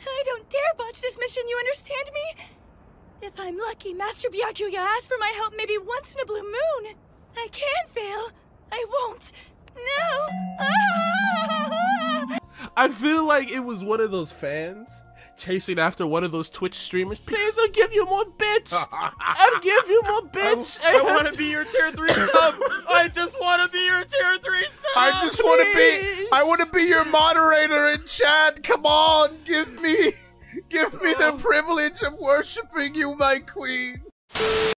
I don't dare botch this mission, you understand me? If I'm lucky, Master Byakuya asks for my help maybe once in a blue moon. I can fail. I won't. No! Ah! I feel like it was one of those fans chasing after one of those Twitch streamers. Please, I'll give you more bits. I'll give you more bits. I want to be your tier three sub. I just want to be your tier three sub. I oh, just want to be. I want to be your moderator in chat. Come on, give me, give me the oh. privilege of worshiping you, my queen.